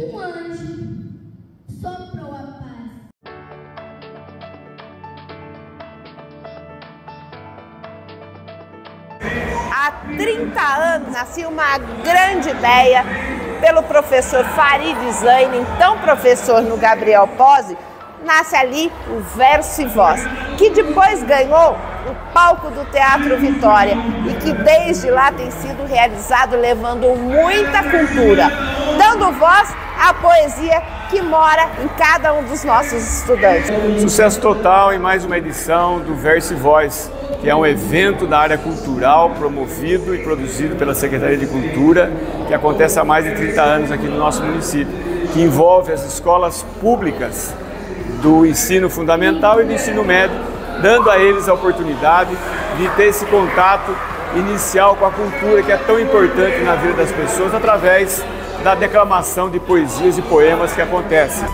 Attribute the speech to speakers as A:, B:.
A: Um anjo soprou a paz.
B: Há 30 anos nascia uma grande ideia pelo professor Farid Zaine, então professor no Gabriel Pose, nasce ali o Verso e Voz, que depois ganhou o palco do Teatro Vitória e que desde lá tem sido realizado levando muita cultura, dando voz poesia que mora em cada um dos nossos estudantes.
C: Sucesso total em mais uma edição do Verso e Voz, que é um evento da área cultural promovido e produzido pela Secretaria de Cultura, que acontece há mais de 30 anos aqui no nosso município, que envolve as escolas públicas do ensino fundamental e do ensino médio, dando a eles a oportunidade de ter esse contato inicial com a cultura que é tão importante na vida das pessoas através da declamação de poesias e poemas que acontece.